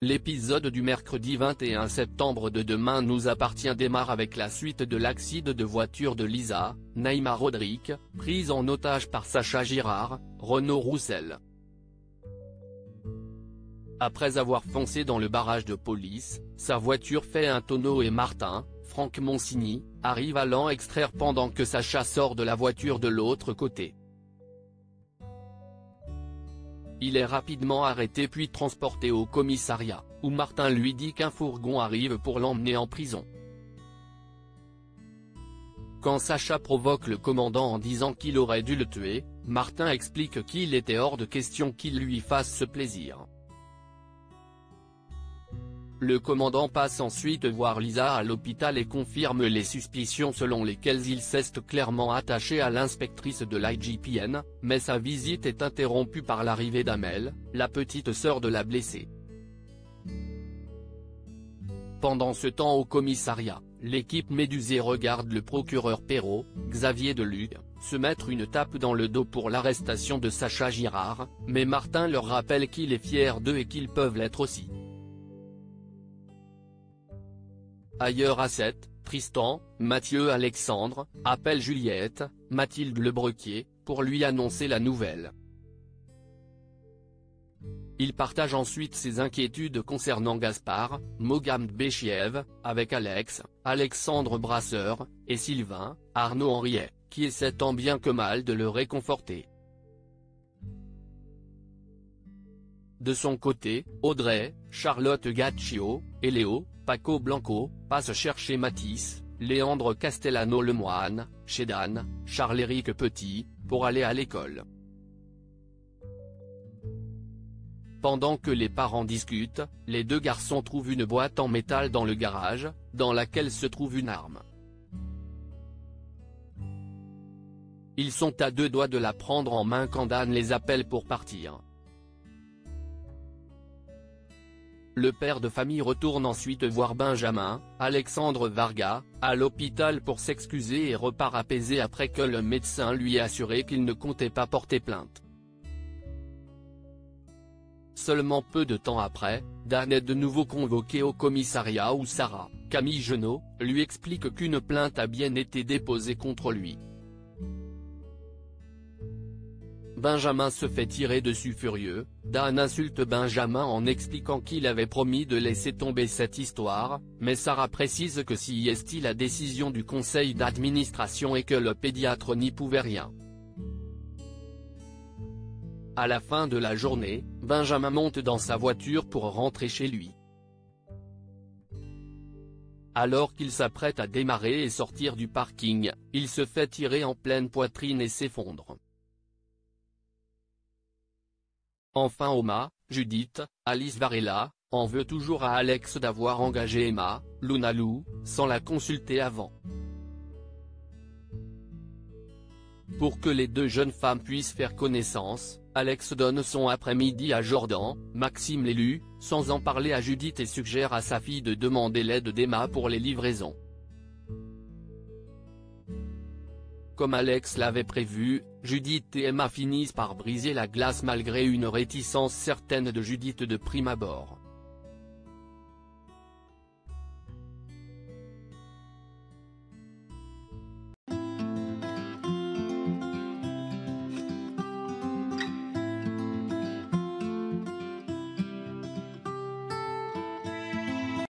L'épisode du mercredi 21 septembre de Demain nous appartient démarre avec la suite de l'accident de voiture de Lisa, Naïma Rodrigue, prise en otage par Sacha Girard, Renaud Roussel. Après avoir foncé dans le barrage de police, sa voiture fait un tonneau et Martin, Franck Monsigny, arrive à l'en extraire pendant que Sacha sort de la voiture de l'autre côté. Il est rapidement arrêté puis transporté au commissariat, où Martin lui dit qu'un fourgon arrive pour l'emmener en prison. Quand Sacha provoque le commandant en disant qu'il aurait dû le tuer, Martin explique qu'il était hors de question qu'il lui fasse ce plaisir. Le commandant passe ensuite voir Lisa à l'hôpital et confirme les suspicions selon lesquelles il s'est clairement attaché à l'inspectrice de l'IGPN, mais sa visite est interrompue par l'arrivée d'Amel, la petite sœur de la blessée. Pendant ce temps au commissariat, l'équipe Médusée regarde le procureur Perrault, Xavier Deluc, se mettre une tape dans le dos pour l'arrestation de Sacha Girard, mais Martin leur rappelle qu'il est fier d'eux et qu'ils peuvent l'être aussi. Ailleurs à 7, Tristan, Mathieu Alexandre, appelle Juliette, Mathilde Lebrequier, pour lui annoncer la nouvelle. Il partage ensuite ses inquiétudes concernant Gaspard, Mogam Béchiev, avec Alex, Alexandre Brasseur, et Sylvain, Arnaud Henriet, qui essaie tant bien que mal de le réconforter. De son côté, Audrey, Charlotte Gaccio, et Léo, Paco Blanco, passe chercher Matisse, Léandre Castellano-Lemoine, chez Dan, Charles-Éric Petit, pour aller à l'école. Pendant que les parents discutent, les deux garçons trouvent une boîte en métal dans le garage, dans laquelle se trouve une arme. Ils sont à deux doigts de la prendre en main quand Dan les appelle pour partir. Le père de famille retourne ensuite voir Benjamin, Alexandre Varga, à l'hôpital pour s'excuser et repart apaisé après que le médecin lui a assuré qu'il ne comptait pas porter plainte. Seulement peu de temps après, Dan est de nouveau convoqué au commissariat où Sarah, Camille Genot, lui explique qu'une plainte a bien été déposée contre lui. Benjamin se fait tirer dessus furieux, Dan insulte Benjamin en expliquant qu'il avait promis de laisser tomber cette histoire, mais Sarah précise que si est la décision du conseil d'administration et que le pédiatre n'y pouvait rien. À la fin de la journée, Benjamin monte dans sa voiture pour rentrer chez lui. Alors qu'il s'apprête à démarrer et sortir du parking, il se fait tirer en pleine poitrine et s'effondre. Enfin Oma, Judith, Alice Varela, en veut toujours à Alex d'avoir engagé Emma, Lou, sans la consulter avant. Pour que les deux jeunes femmes puissent faire connaissance, Alex donne son après-midi à Jordan, Maxime l'élu, sans en parler à Judith et suggère à sa fille de demander l'aide d'Emma pour les livraisons. Comme Alex l'avait prévu, Judith et Emma finissent par briser la glace malgré une réticence certaine de Judith de prime abord.